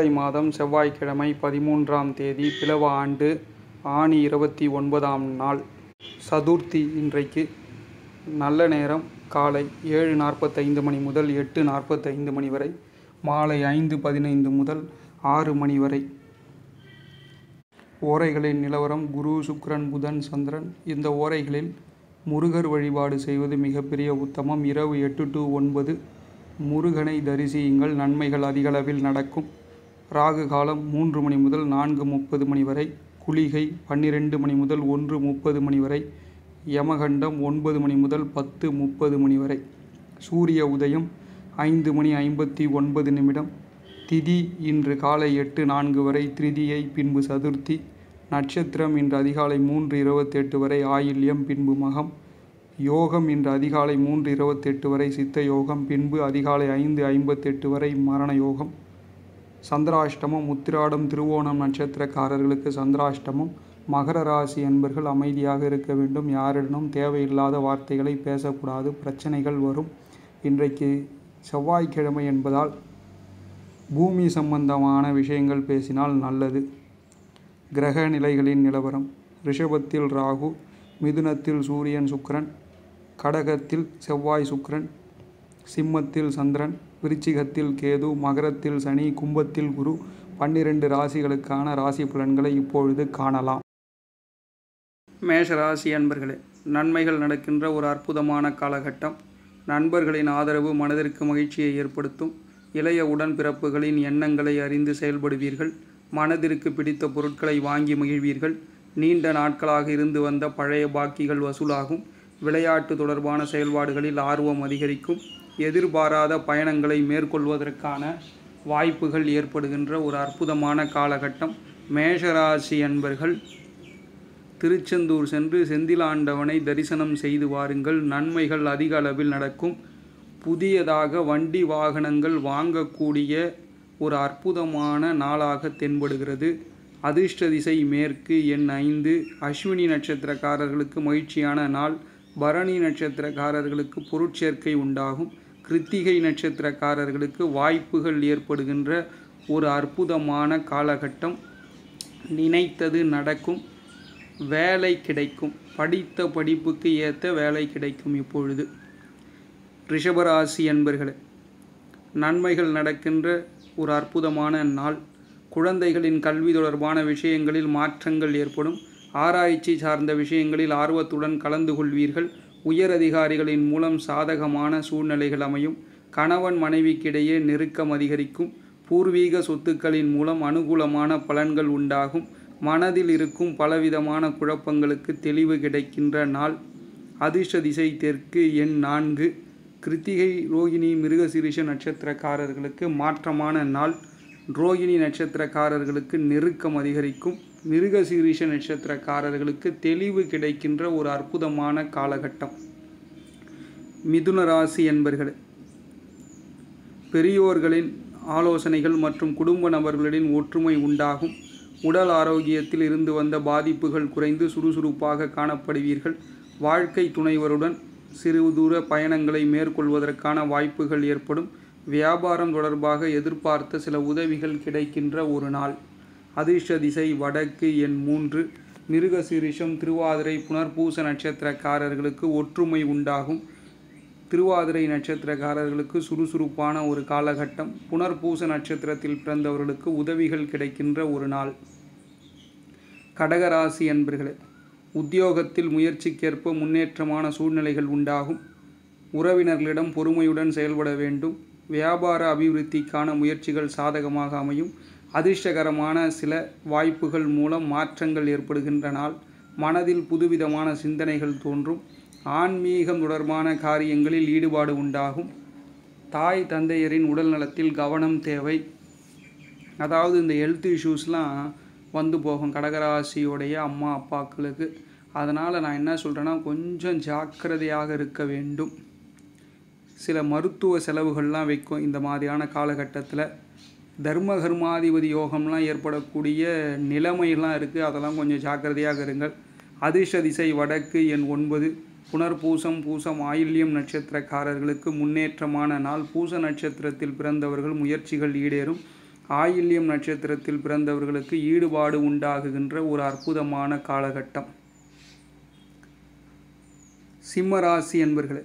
ஜூலை மாதம் செவ்வாய்க்கிழமை பதிமூன்றாம் தேதி பிளவ ஆண்டு ஆனி இருபத்தி ஒன்பதாம் நாள். சதுர்த்தி இன்றைக்கு. நல்ல நேரம். காலை ஏழு நாற்பத்தைந்து மணி முதல் எட்டு நாற்பத்தைந்து மணி வரை. மாலை ஐந்து பதினைந்து முதல் ஆறு மணி வரை. ஓரைகளின் நிலவரம் குரு சுக்ரன் புதன் சந்திரன். இந்த ஓரைகளில் முருகர் வழிபாடு செய்வது மிகப்பெரிய உத்தமம். இரவு எட்டு டு ஒன்பது. முருகனை தரிசியுங்கள். நன்மைகள் அதிகளவில் நடக்கும். ராகு காலம் மூன்று மணி முதல் நான்கு முப்பது மணி வரை குளிகை பன்னிரெண்டு மணி முதல் ஒன்று முப்பது மணி வரை யமகண்டம் ஒன்பது மணி முதல் பத்து முப்பது மணி வரை சூரிய உதயம் ஐந்து மணி ஐம்பத்தி ஒன்பது நிமிடம் திதி இன்று காலை எட்டு நான்கு வரை திருதியை பின்பு சதுர்த்தி நட்சத்திரம் இன்று அதிகாலை மூன்று இருபத்தெட்டு வரை ஆயில்யம் பின்பு மகம் யோகம் இன்று அதிகாலை மூன்று இருபத்தெட்டு வரை சித்த யோகம் பின்பு அதிகாலை ஐந்து ஐம்பத்தெட்டு வரை மரண யோகம் சந்திராஷ்டமம் உத்திராடம் திருவோணம் நட்சத்திரக்காரர்களுக்கு சந்திராஷ்டமம். மகர ராசி என்பர்கள் அமைதியாக இருக்க வேண்டும். யாரிடனும் தேவையில்லாத வார்த்தைகளை பேசக்கூடாது. பிரச்சனைகள் வரும். இன்றைக்கு செவ்வாய்க்கிழமை என்பதால் பூமி சம்பந்தமான விஷயங்கள் பேசினால் நல்லது. கிரக நிலைகளின் நிலவரம். ரிஷபத்தில் ராகு மிதுனத்தில் சூரியன் சுக்கரன் கடகத்தில் செவ்வாய் சுக்கரன் சிம்மத்தில் சந்திரன் விருச்சிகத்தில் கேது மகரத்தில் சனி கும்பத்தில் குரு பன்னிரண்டு ராசிகளுக்கான ராசி பலன்களை இப்பொழுது காணலாம். மேஷ ராசி அன்பர்களே நன்மைகள் நடக்கின்ற ஒரு அற்புதமான காலகட்டம். நண்பர்களின் ஆதரவு மனதிற்கு மகிழ்ச்சியை ஏற்படுத்தும். இளைய உடன்பிறப்புகளின் எண்ணங்களை அறிந்து செயல்படுவீர்கள். மனதிற்கு பிடித்த பொருட்களை வாங்கி மகிழ்வீர்கள். நீண்ட நாட்களாக இருந்து வந்த பழைய பாக்கிகள் வசூலாகும். விளையாட்டு தொடர்பான செயல்பாடுகளில் ஆர்வம் அதிகரிக்கும். எதிர்பாராத பயணங்களை மேற்கொள்வதற்கான வாய்ப்புகள் ஏற்படுகின்ற ஒரு அற்புதமான காலகட்டம். மேஷராசி அன்பர்கள் திருச்செந்தூர் சென்று செந்திலாண்டவனை தரிசனம் செய்து வாருங்கள். நன்மைகள் அதிக அளவில் நடக்கும். புதியதாக வண்டி வாகனங்கள் வாங்கக்கூடிய ஒரு அற்புதமான நாளாக தென்படுகிறது. அதிர்ஷ்ட திசை மேற்கு எண் ஐந்து. அஸ்வினி நட்சத்திரக்காரர்களுக்கு மகிழ்ச்சியான நாள். பரணி நட்சத்திரக்காரர்களுக்கு பொருட்சேர்க்கை உண்டாகும். கிருத்திகை நட்சத்திரக்காரர்களுக்கு வாய்ப்புகள் ஏற்படுகின்ற ஒரு அற்புதமான காலகட்டம். நினைத்தது நடக்கும். வேலை கிடைக்கும். படித்த படிப்புக்கு ஏற்ற வேலை கிடைக்கும் இப்பொழுது. ரிஷபராசி என்பர்களே நன்மைகள் நடக்கின்ற ஒரு அற்புதமான நாள். குழந்தைகளின் கல்வி தொடர்பான விஷயங்களில் மாற்றங்கள் ஏற்படும். ஆராய்ச்சி சார்ந்த விஷயங்களில் ஆர்வத்துடன் கலந்து கொள்வீர்கள். உயர் அதிகாரிகளின் மூலம் சாதகமான சூழ்நிலைகள் அமையும். கணவன் மனைவிக்கிடையே நெருக்கம் அதிகரிக்கும். பூர்வீக சொத்துக்களின் மூலம் அனுகூலமான பலன்கள் உண்டாகும். மனதில் இருக்கும் பலவிதமான குழப்பங்களுக்கு தெளிவு கிடைக்கின்ற நாள். அதிர்ஷ்ட திசை தெற்கு எண் நான்கு. கிருத்திகை ரோகிணி மிருகசிரிஷ நட்சத்திரக்காரர்களுக்கு மாற்றமான நாள். ரோகிணி நட்சத்திரக்காரர்களுக்கு நெருக்கம் அதிகரிக்கும். மிருகசீரிஷ நட்சத்திரக்காரர்களுக்கு தெளிவு கிடைக்கின்ற ஒரு அற்புதமான காலகட்டம். மிதுன ராசி என்பர்களே. பெரியோர்களின் ஆலோசனைகள் மற்றும் குடும்ப நபர்களின் ஒற்றுமை உண்டாகும். உடல் ஆரோக்கியத்தில் இருந்து வந்த பாதிப்புகள் குறைந்து சுறுசுறுப்பாக காணப்படுவீர்கள். வாழ்க்கை துணைவருடன் சிறு தூர பயணங்களை மேற்கொள்வதற்கான வாய்ப்புகள் ஏற்படும். வியாபாரம் தொடர்பாக எதிர்பார்த்த சில உதவிகள் கிடைக்கின்ற ஒரு நாள். அதிர்ஷ்ட திசை வடக்கு எண் மூன்று. மிருகசீரிஷம் திருவாதிரை புனர்பூச நட்சத்திரக்காரர்களுக்கு ஒற்றுமை உண்டாகும். திருவாதிரை நட்சத்திரக்காரர்களுக்கு சுறுசுறுப்பான ஒரு காலகட்டம். புனர்பூச நட்சத்திரத்தில் பிறந்தவர்களுக்கு உதவிகள் கிடைக்கின்ற ஒரு நாள். கடகராசி என்பர்களே உத்தியோகத்தில் முயற்சிக்கேற்ப முன்னேற்றமான சூழ்நிலைகள் உண்டாகும். உறவினர்களிடம் பொறுமையுடன் செயல்பட வேண்டும். வியாபார அபிவிருத்திக்கான முயற்சிகள் சாதகமாக அமையும். அதிர்ஷ்டகரமான சில வாய்ப்புகள் மூலம் மாற்றங்கள் ஏற்படுகின்ற நாள் மனதில் புதுவிதமான சிந்தனைகள் தோன்றும். ஆன்மீகம் தொடர்பான காரியங்களில் ஈடுபாடு உண்டாகும். தாய் தந்தையரின் உடல் நலத்தில் கவனம் தேவை. அதாவது இந்த ஹெல்த் இஷ்யூஸ்லாம் வந்து போகும் கடகராசியோடைய அம்மா அப்பாக்களுக்கு. அதனால் நான் என்ன சொல்கிறேன்னா கொஞ்சம் ஜாக்கிரதையாக இருக்க வேண்டும். சில மருத்துவ செலவுகள்லாம் வைக்கும் இந்த மாதிரியான காலகட்டத்தில். தர்ம கர்மாதிபதி யோகம்லாம் ஏற்படக்கூடிய நிலைமையெல்லாம் இருக்குது. அதெல்லாம் கொஞ்சம் ஜாக்கிரதையாக இருங்கள். அதிர்ஷ்ட திசை வடக்கு எண் ஒன்பது. புனர்பூசம் பூசம் ஆயில்யம் நட்சத்திரக்காரர்களுக்கு முன்னேற்றமான நாள். பூச நட்சத்திரத்தில் பிறந்தவர்கள் முயற்சிகள் ஈடேறும். ஆயில்யம் நட்சத்திரத்தில் பிறந்தவர்களுக்கு ஈடுபாடு உண்டாகுகின்ற ஒரு அற்புதமான காலகட்டம். சிம்மராசி என்பர்களே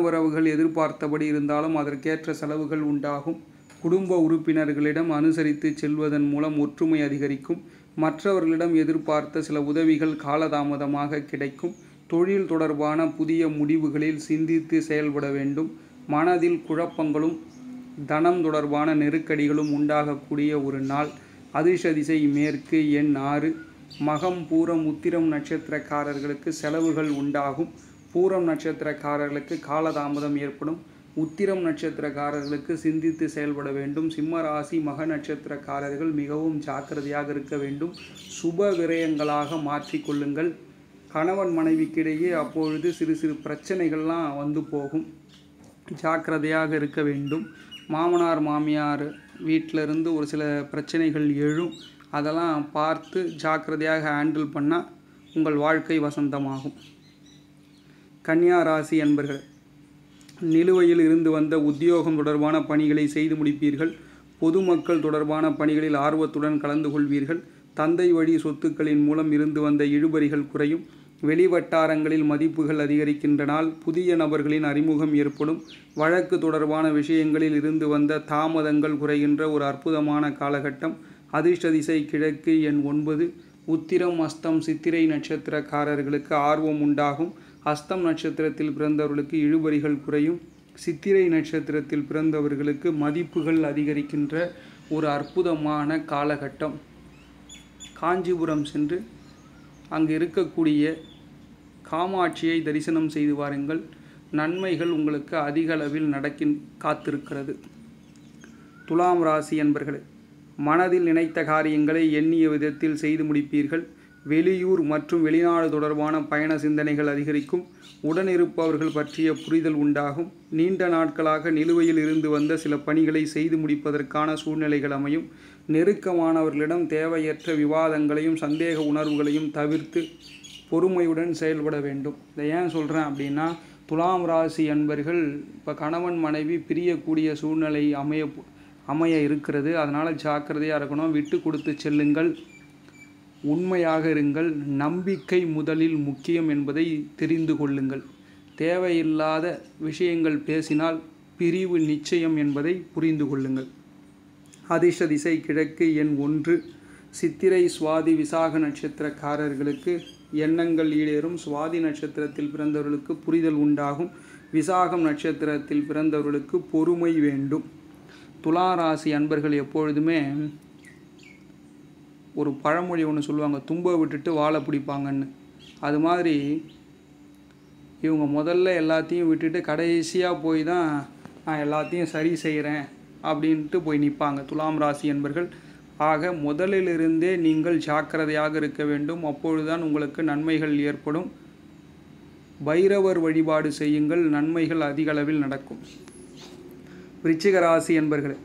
உறவுகள் எதிர்பார்த்தபடி இருந்தாலும் அதற்கேற்ற செலவுகள் உண்டாகும். குடும்ப உறுப்பினர்களிடம் அனுசரித்து செல்வதன் மூலம் ஒற்றுமை அதிகரிக்கும். மற்றவர்களிடம் எதிர்பார்த்த சில உதவிகள் காலதாமதமாக கிடைக்கும். தொழில் தொடர்பான புதிய முடிவுகளில் சிந்தித்து செயல்பட வேண்டும். மனதில் குழப்பங்களும் தனம் தொடர்பான நெருக்கடிகளும் உண்டாகக்கூடிய ஒரு நாள். அதிர்ஷ திசை மேற்கு எண் ஆறு. மகம் பூரம் உத்திரம் நட்சத்திரக்காரர்களுக்கு செலவுகள் உண்டாகும். பூரம் நட்சத்திரக்காரர்களுக்கு காலதாமதம் ஏற்படும். உத்திரம் நட்சத்திரக்காரர்களுக்கு சிந்தித்து செயல்பட வேண்டும். சிம்ம ராசி மக நட்சத்திரக்காரர்கள் மிகவும் ஜாக்கிரதையாக இருக்க வேண்டும். சுப விரயங்களாக மாற்றிக்கொள்ளுங்கள் கணவன் மனைவிக்கிடையே அப்பொழுது சிறு சிறு பிரச்சனைகள்லாம் வந்து போகும். ஜாக்கிரதையாக இருக்க வேண்டும். மாமனார் மாமியார் வீட்டிலிருந்து ஒரு சில பிரச்சனைகள் எழும். அதெல்லாம் பார்த்து ஜாக்கிரதையாக ஹேண்டில் பண்ணால் உங்கள் வாழ்க்கை வசந்தமாகும். கன்னியா ராசி என்பர்கள் நிலுவையில் இருந்து வந்த உத்தியோகம் தொடர்பான பணிகளை செய்து முடிப்பீர்கள். பொதுமக்கள் தொடர்பான பணிகளில் ஆர்வத்துடன் கலந்து கொள்வீர்கள். தந்தை வழி சொத்துக்களின் மூலம் இருந்து வந்த இழுபறிகள் குறையும். வெளிவட்டாரங்களில் மதிப்புகள் அதிகரிக்கின்றனால் புதிய நபர்களின் அறிமுகம் ஏற்படும். வழக்கு தொடர்பான விஷயங்களில் இருந்து வந்த தாமதங்கள் குறைகின்ற ஒரு அற்புதமான காலகட்டம். அதிர்ஷ்ட திசை கிழக்கு எண் ஒன்பது. உத்திரம் அஸ்தம் சித்திரை நட்சத்திரக்காரர்களுக்கு ஆர்வம் உண்டாகும். அஸ்தம் நட்சத்திரத்தில் பிறந்தவர்களுக்கு இழுபறிகள் குறையும். சித்திரை நட்சத்திரத்தில் பிறந்தவர்களுக்கு மதிப்புகள் அதிகரிக்கின்ற ஒரு அற்புதமான காலகட்டம். காஞ்சிபுரம் சென்று அங்கு இருக்கக்கூடிய காமாட்சியை தரிசனம் செய்து வாருங்கள். நன்மைகள் உங்களுக்கு அதிக அளவில் நடக்கின் காத்திருக்கிறது. துலாம் ராசி என்பர்களே மனதில் நினைத்த காரியங்களை எண்ணிய விதத்தில் செய்து முடிப்பீர்கள். வெளியூர் மற்றும் வெளிநாடு தொடர்பான பயண சிந்தனைகள் அதிகரிக்கும். உடனிருப்பவர்கள் பற்றிய புரிதல் உண்டாகும். நீண்ட நாட்களாக நிலுவையில் இருந்து வந்த சில பணிகளை செய்து முடிப்பதற்கான சூழ்நிலைகள் அமையும். நெருக்கமானவர்களிடம் தேவையற்ற விவாதங்களையும் சந்தேக உணர்வுகளையும் தவிர்த்து பொறுமையுடன் செயல்பட வேண்டும். இதை ஏன் சொல்கிறேன் அப்படின்னா துலாம் ராசி அன்பர்கள் இப்போ கணவன் மனைவி பிரியக்கூடிய சூழ்நிலை அமைய அமைய இருக்கிறது. அதனால் ஜாக்கிரதையாக இருக்கணும். விட்டு கொடுத்து செல்லுங்கள். உண்மையாக இருங்கள். நம்பிக்கை முதலில் முக்கியம் என்பதை தெரிந்து கொள்ளுங்கள். தேவையில்லாத விஷயங்கள் பேசினால் பிரிவு நிச்சயம் என்பதை புரிந்து கொள்ளுங்கள். அதிர்ஷ்ட திசை கிழக்கு எண் ஒன்று. சித்திரை சுவாதி விசாக நட்சத்திரக்காரர்களுக்கு எண்ணங்கள் ஈடேறும். சுவாதி நட்சத்திரத்தில் பிறந்தவர்களுக்கு புரிதல் உண்டாகும். விசாகம் நட்சத்திரத்தில் பிறந்தவர்களுக்கு பொறுமை வேண்டும். துலா ராசி அன்பர்கள் எப்பொழுதுமே ஒரு பழமொழி ஒன்று சொல்லுவாங்க தும்ப விட்டுட்டு வாழை பிடிப்பாங்கன்னு. அது மாதிரி இவங்க முதல்ல எல்லாத்தையும் விட்டுட்டு கடைசியாக போய் தான் நான் எல்லாத்தையும் சரி செய்கிறேன் அப்படின்ட்டு போய் நிற்பாங்க துலாம் ராசி என்பர்கள். ஆக முதலிலிருந்தே நீங்கள் ஜாக்கிரதையாக இருக்க வேண்டும். அப்பொழுதுதான் உங்களுக்கு நன்மைகள் ஏற்படும். பைரவர் வழிபாடு செய்யுங்கள். நன்மைகள் அதிகளவில் நடக்கும். விருச்சிக ராசி என்பர்களே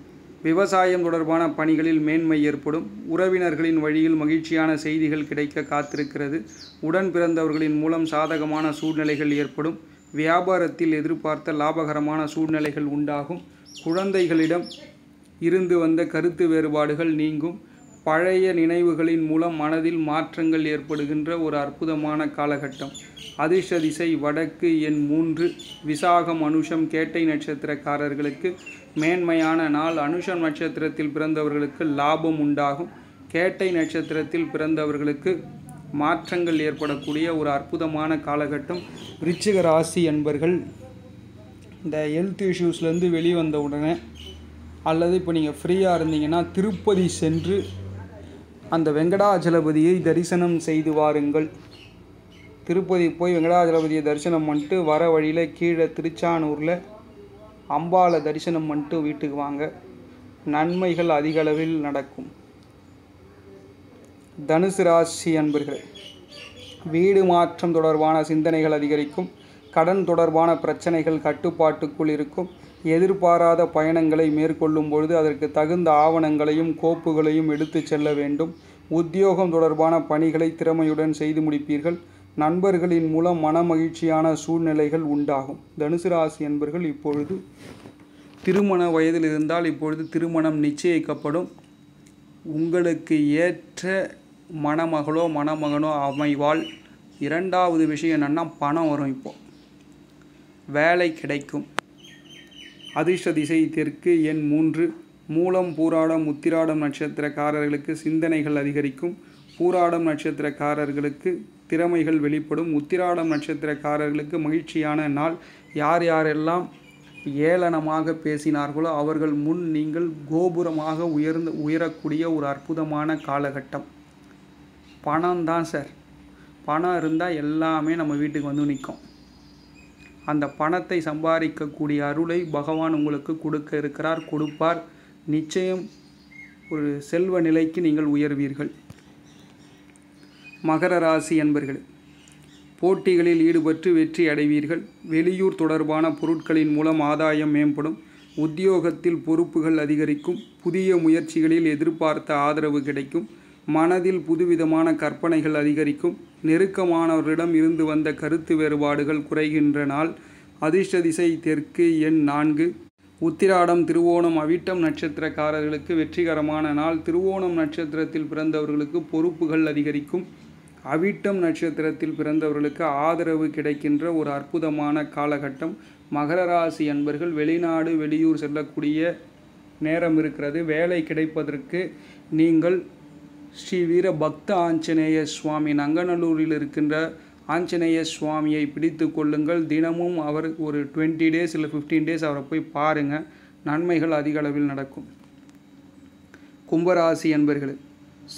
விவசாயம் தொடர்பான பணிகளில் மேன்மை ஏற்படும். உறவினர்களின் வழியில் மகிழ்ச்சியான செய்திகள் கிடைக்க காத்திருக்கிறது. உடன் பிறந்தவர்களின் மூலம் சாதகமான சூழ்நிலைகள் ஏற்படும். வியாபாரத்தில் எதிர்பார்த்த லாபகரமான சூழ்நிலைகள் உண்டாகும். குழந்தைகளிடம் இருந்து வந்த கருத்து வேறுபாடுகள் நீங்கும். பழைய நினைவுகளின் மூலம் மனதில் மாற்றங்கள் ஏற்படுகின்ற ஒரு அற்புதமான காலகட்டம். அதிர்ஷ்ட திசை வடக்கு எண் மூன்று விசாகம் அனுஷம் கேட்டை நட்சத்திரக்காரர்களுக்கு. மேன்மையான நாள் அனுஷம் நட்சத்திரத்தில் பிறந்தவர்களுக்கு லாபம் உண்டாகும். கேட்டை நட்சத்திரத்தில் பிறந்தவர்களுக்கு மாற்றங்கள் ஏற்படக்கூடிய ஒரு அற்புதமான காலகட்டம். விருச்சிக ராசி என்பர்கள் இந்த ஹெல்த் இஷ்யூஸ்லேருந்து வெளிவந்த உடனே அல்லது இப்போ நீங்கள் ஃப்ரீயாக இருந்தீங்கன்னா திருப்பதி சென்று அந்த வெங்கடாஜலபதியை தரிசனம் செய்து வாருங்கள். திருப்பதி போய் வெங்கடாஜலபதியை தரிசனம் பண்ணிட்டு வர வழியில் கீழே திருச்சானூரில் அம்பாளை தரிசனம் பண்ணிட்டு வீட்டுக்கு வாங்க. நன்மைகள் அதிக அளவில் நடக்கும். தனுசு ராசி அன்பர்களே வீடு மாற்றம் தொடர்பான சிந்தனைகள் அதிகரிக்கும். கடன் தொடர்பான பிரச்சனைகள் கட்டுப்பாட்டுக்குள் இருக்கும். எதிர்பாராத பயணங்களை மேற்கொள்ளும் பொழுது அதற்கு தகுந்த ஆவணங்களையும் கோப்புகளையும் எடுத்து செல்ல வேண்டும். உத்தியோகம் தொடர்பான பணிகளை திறமையுடன் செய்து முடிப்பீர்கள். நண்பர்களின் மூலம் மனமகிழ்ச்சியான சூழ்நிலைகள் உண்டாகும். தனுசு ராசி என்பர்கள் இப்பொழுது திருமண வயதில் இருந்தால் இப்பொழுது திருமணம் நிச்சயிக்கப்படும். உங்களுக்கு ஏற்ற மணமகளோ மணமகனோ அமைவாள். இரண்டாவது விஷயம் என்னென்னா பணம் வரும் இப்போது வேலை கிடைக்கும். அதிர்ஷ்ட திசை தெற்கு எண் மூன்று. மூலம் பூராடம் உத்திராடம் நட்சத்திரக்காரர்களுக்கு சிந்தனைகள் அதிகரிக்கும். பூராடம் நட்சத்திரக்காரர்களுக்கு திறமைகள் வெளிப்படும். உத்திராடம் நட்சத்திரக்காரர்களுக்கு மகிழ்ச்சியான நாள். யார் யாரெல்லாம் ஏளனமாக பேசினார்களோ அவர்கள் முன் நீங்கள் கோபுரமாக உயர்ந்து உயரக்கூடிய ஒரு அற்புதமான காலகட்டம். பணம் தான் சார். பணம் இருந்தால் எல்லாமே நம்ம வீட்டுக்கு வந்து நிற்கும். அந்த பணத்தை சம்பாதிக்கக்கூடிய அருளை பகவான் உங்களுக்கு கொடுக்க இருக்கிறார் கொடுப்பார். நிச்சயம் ஒரு செல்வ நிலைக்கு நீங்கள் உயர்வீர்கள். மகர ராசி என்பர்கள் போட்டிகளில் ஈடுபட்டு வெற்றி அடைவீர்கள். வெளியூர் தொடர்பான பொருட்களின் மூலம் ஆதாயம் மேம்படும். உத்தியோகத்தில் பொறுப்புகள் அதிகரிக்கும். புதிய முயற்சிகளில் எதிர்பார்த்த ஆதரவு கிடைக்கும். மனதில் புதுவிதமான கற்பனைகள் அதிகரிக்கும். நெருக்கமானவர்களிடம் இருந்து வந்த கருத்து வேறுபாடுகள் குறைகின்ற நாள். அதிர்ஷ்ட திசை தெற்கு எண் நான்கு. உத்திராடம் திருவோணம் அவிட்டம் நட்சத்திரக்காரர்களுக்கு வெற்றிகரமான நாள். திருவோணம் நட்சத்திரத்தில் பிறந்தவர்களுக்கு பொறுப்புகள் அதிகரிக்கும். அவிட்டம் நட்சத்திரத்தில் பிறந்தவர்களுக்கு ஆதரவு கிடைக்கின்ற ஒரு அற்புதமான காலகட்டம். மகர ராசி அன்பர்கள் வெளிநாடு வெளியூர் செல்லக்கூடிய நேரம் இருக்கிறது. வேலை கிடைப்பதற்கு நீங்கள் ஸ்ரீ வீர பக்த ஆஞ்சநேய சுவாமி நங்கநல்லூரில் இருக்கின்ற ஆஞ்சநேய சுவாமியை பிடித்து கொள்ளுங்கள். தினமும் அவர் ஒரு டுவெண்ட்டி டேஸ் இல்லை ஃபிஃப்டீன் டேஸ் அவரை போய் பாருங்கள் நன்மைகள் அதிக அளவில் நடக்கும். கும்பராசி என்பர்கள்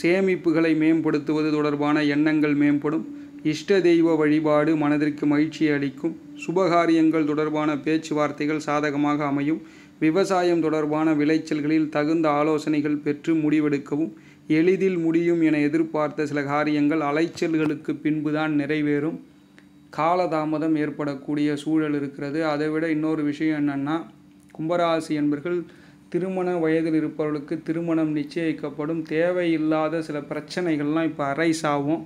சேமிப்புகளை மேம்படுத்துவது தொடர்பான எண்ணங்கள் மேம்படும். இஷ்ட தெய்வ வழிபாடு மனதிற்கு மகிழ்ச்சியை அளிக்கும். சுபகாரியங்கள் தொடர்பான பேச்சுவார்த்தைகள் சாதகமாக அமையும். விவசாயம் தொடர்பான விளைச்சல்களில் தகுந்த ஆலோசனைகள் பெற்று முடிவெடுக்கவும். எளிதில் முடியும் என எதிர்பார்த்த சில காரியங்கள் அலைச்சல்களுக்கு பின்புதான் நிறைவேறும். காலதாமதம் ஏற்படக்கூடிய சூழல் இருக்கிறது. அதை விட இன்னொரு விஷயம் என்னென்னா கும்பராசி என்பர்கள் திருமண வயதில் இருப்பவர்களுக்கு திருமணம் நிச்சயிக்கப்படும். தேவையில்லாத சில பிரச்சனைகள்லாம் இப்போ அரைஸ் ஆகும்.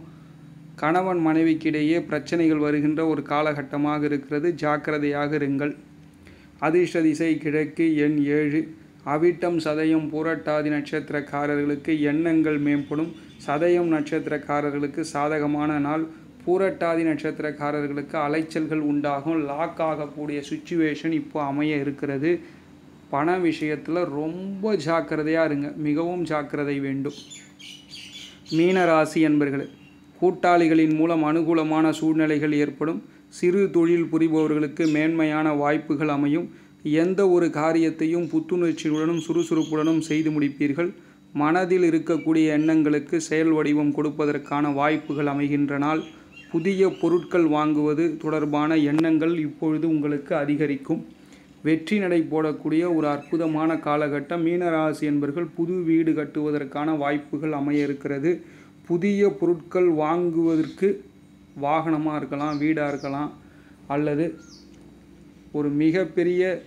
கணவன் மனைவிக்கிடையே பிரச்சனைகள் வருகின்ற ஒரு காலகட்டமாக இருக்கிறது. ஜாக்கிரதையாக இருங்கள். அதிர்ஷ்ட திசை கிழக்கு எண் ஏழு. அவிட்டம் சதயம் பூரட்டாதி நட்சத்திரக்காரர்களுக்கு எண்ணங்கள் மேம்படும். சதயம் நட்சத்திரக்காரர்களுக்கு சாதகமான நாள். பூரட்டாதி நட்சத்திரக்காரர்களுக்கு அலைச்சல்கள் உண்டாகும். லாக் ஆகக்கூடிய சுச்சுவேஷன் இப்போ அமைய இருக்கிறது. பண விஷயத்தில் ரொம்ப ஜாக்கிரதையாக இருங்க. மிகவும் ஜாக்கிரதை வேண்டும். மீனராசி என்பர்கள் கூட்டாளிகளின் மூலம் அனுகூலமான சூழ்நிலைகள் ஏற்படும். சிறு தொழில் புரிபவர்களுக்கு மேன்மையான வாய்ப்புகள் அமையும். எந்த ஒரு காரியத்தையும் புத்துணர்ச்சியுடனும் சுறுசுறுப்புடனும் செய்து முடிப்பீர்கள். மனதில் இருக்கக்கூடிய எண்ணங்களுக்கு செயல் வடிவம் கொடுப்பதற்கான வாய்ப்புகள் அமைகின்றனால் புதிய பொருட்கள் வாங்குவது தொடர்பான எண்ணங்கள் இப்பொழுது உங்களுக்கு அதிகரிக்கும். வெற்றி நடை போடக்கூடிய ஒரு அற்புதமான காலகட்டம். மீனராசி என்பர்கள் புது வீடு கட்டுவதற்கான வாய்ப்புகள் அமைய இருக்கிறது புதிய பொருட்கள் வாங்குவதற்கு வாகனமாக இருக்கலாம் வீடாக இருக்கலாம் அல்லது ஒரு மிகப்பெரிய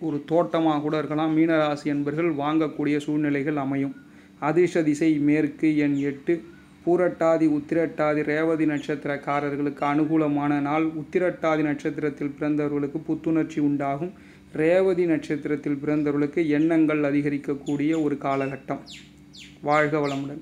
ஒரு தோட்டமாக கூட இருக்கலாம். மீனராசி என்பர்கள் வாங்கக்கூடிய சூழ்நிலைகள் அமையும். அதிர்ஷ்ட திசை மேற்கு எண் எட்டு. பூரட்டாதி உத்திரட்டாதி ரேவதி நட்சத்திரக்காரர்களுக்கு அனுகூலமான நாள். உத்திரட்டாதி நட்சத்திரத்தில் பிறந்தவர்களுக்கு புத்துணர்ச்சி உண்டாகும். ரேவதி நட்சத்திரத்தில் பிறந்தவர்களுக்கு எண்ணங்கள் அதிகரிக்கக்கூடிய ஒரு காலகட்டம். வாழ்க வளமுடன்.